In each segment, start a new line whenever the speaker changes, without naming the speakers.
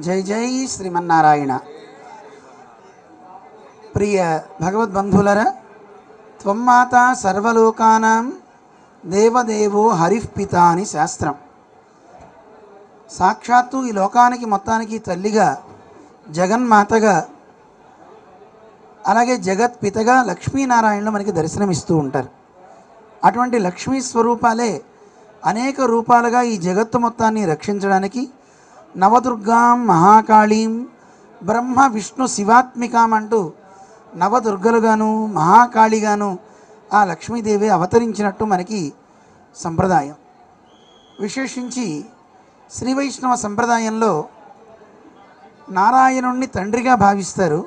జై జై శ్రీమన్నారాయణ. ప్రియ భగవద్బంధులరా త్వమ్మాత సర్వలోకానాం దేవదేవో హరిఃపిత అని శాస్త్రం. సాక్షాత్తు ఈ లోకానికి మొత్తానికి తల్లిగా జగన్మాతగా అలాగే జగత్పితగా లక్ష్మీనారాయణలు మనకి దర్శనమిస్తూ ఉంటారు. అటువంటి లక్ష్మీ స్వరూపాలే అనేక రూపాలుగా ఈ జగత్తు మొత్తాన్ని రక్షించడానికి నవదుర్గాం మహాకాళీం బ్రహ్మ విష్ణు శివాత్మికాం అంటూ నవదుర్గలుగాను మహాకాళిగాను ఆ లక్ష్మీదేవి అవతరించినట్టు మనకి సంప్రదాయం. విశేషించి శ్రీ వైష్ణవ సంప్రదాయంలో నారాయణుణ్ణి తండ్రిగా భావిస్తారు.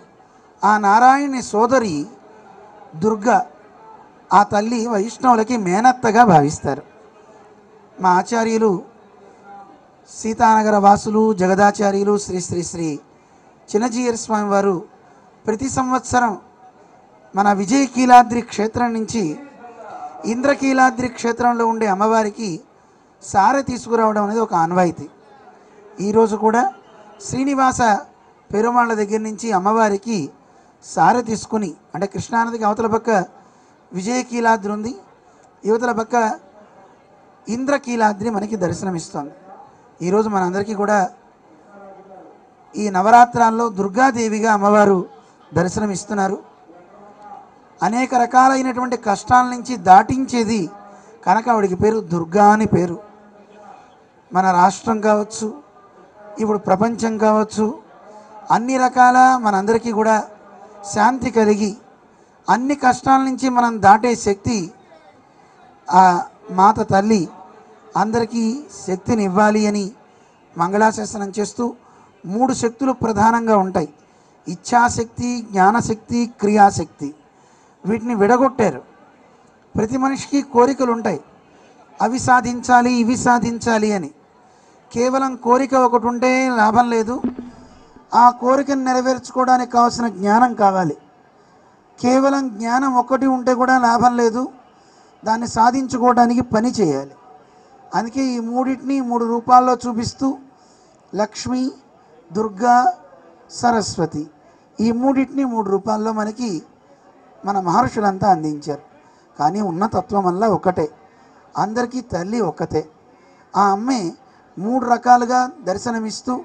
ఆ నారాయణి సోదరి దుర్గ ఆ తల్లి వైష్ణవులకి మేనత్తగా భావిస్తారు. మా ఆచార్యులు సీతానగర వాసులు జగదాచార్యులు శ్రీ శ్రీ శ్రీ చిన్నజీయర్ స్వామి వారు ప్రతి సంవత్సరం మన విజయ కీలాద్రి క్షేత్రం నుంచి ఇంద్రకీలాద్రి క్షేత్రంలో ఉండే అమ్మవారికి సారె తీసుకురావడం అనేది ఒక ఆన్వాయితీ. ఈరోజు కూడా శ్రీనివాస పెరుమాళ్ళ దగ్గర నుంచి అమ్మవారికి సారె తీసుకుని అంటే కృష్ణానదికి అవతల పక్క విజయకీలాద్రి ఉంది. యువతల పక్క ఇంద్రకీలాద్రి మనకి దర్శనమిస్తుంది. ఈరోజు మనందరికీ కూడా ఈ నవరాత్రాల్లో దుర్గాదేవిగా అమ్మవారు దర్శనమిస్తున్నారు. అనేక రకాలైనటువంటి కష్టాల నుంచి దాటించేది కనుక ఆవిడికి పేరు దుర్గా అని పేరు. మన రాష్ట్రం కావచ్చు ఇప్పుడు ప్రపంచం కావచ్చు అన్ని రకాల మనందరికీ కూడా శాంతి కలిగి అన్ని కష్టాల నుంచి మనం దాటే శక్తి ఆ మాత తల్లి అందరికీ శక్తిని ఇవ్వాలి అని మంగళాశాసనం చేస్తూ మూడు శక్తులు ప్రధానంగా ఉంటాయి. ఇచ్ఛాశక్తి జ్ఞానశక్తి క్రియాశక్తి. వీటిని విడగొట్టారు. ప్రతి మనిషికి కోరికలు ఉంటాయి. అవి సాధించాలి ఇవి సాధించాలి అని. కేవలం కోరిక ఒకటి ఉంటే లాభం లేదు. ఆ కోరికను నెరవేర్చుకోవడానికి కావాల్సిన జ్ఞానం కావాలి. కేవలం జ్ఞానం ఒకటి ఉంటే కూడా లాభం లేదు. దాన్ని సాధించుకోవడానికి పని చేయాలి. అందుకే ఈ మూడింటిని మూడు రూపాల్లో చూపిస్తూ లక్ష్మి దుర్గా సరస్వతి ఈ మూడింటిని మూడు రూపాల్లో మనకి మన మహర్షులంతా అందించారు. కానీ ఉన్న తత్వం వల్ల ఒకటే. అందరికీ తల్లి ఒక్కతే. ఆ అమ్మే మూడు రకాలుగా దర్శనమిస్తూ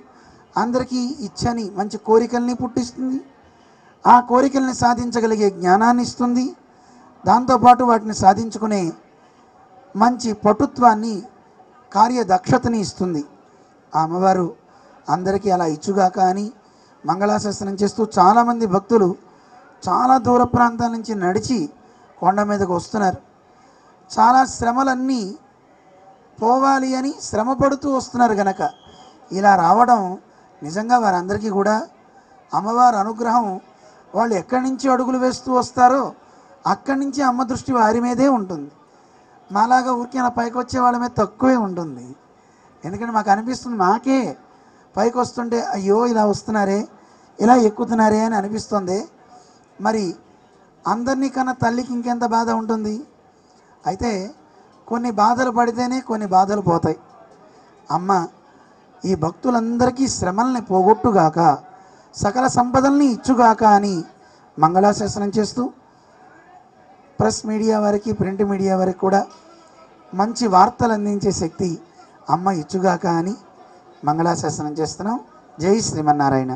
అందరికీ ఇచ్చని మంచి కోరికల్ని పుట్టిస్తుంది. ఆ కోరికల్ని సాధించగలిగే జ్ఞానాన్ని ఇస్తుంది దాంతోపాటు వాటిని సాధించుకునే మంచి పటుత్వాన్ని కార్యదక్షతని ఇస్తుంది. ఆ అమ్మవారు అందరికీ అలా ఇచ్చుగాక అని మంగళాశాసనం చేస్తూ చాలామంది భక్తులు చాలా దూర ప్రాంతాల నుంచి నడిచి కొండ మీదకు వస్తున్నారు. చాలా శ్రమలన్నీ పోవాలి అని శ్రమ పడుతూ వస్తున్నారు గనక. ఇలా రావడం నిజంగా వారందరికీ కూడా అమ్మవారి అనుగ్రహం వాళ్ళు ఎక్కడి నుంచి అడుగులు వేస్తూ వస్తారో అక్కడి నుంచి అమ్మ దృష్టి వారి మీదే ఉంటుంది. మాలాగా ఊరికే అలా పైకి వచ్చే వాళ్ళ మీద తక్కువే ఉంటుంది. ఎందుకంటే మాకు అనిపిస్తుంది మాకే పైకి వస్తుంటే అయ్యో ఇలా వస్తున్నారే ఇలా ఎక్కుతున్నారే అని అనిపిస్తుంది. మరి అందరినీ కన్నా తల్లికి ఇంకెంత బాధ ఉంటుంది? అయితే కొన్ని బాధలు పడితేనే కొన్ని బాధలు పోతాయి. అమ్మ ఈ భక్తులందరికీ శ్రమల్ని పోగొట్టుగాక సకల సంపదల్ని ఇచ్చుగాక అని మంగళాశాసనం చేస్తూ ప్రెస్ మీడియా వారికి ప్రింట్ మీడియా వారికి కూడా మంచి వార్తలు అందించే శక్తి అమ్మ ఇచ్చుగాక అని మంగళాశాసనం చేస్తున్నాం. జై శ్రీమన్నారాయణ.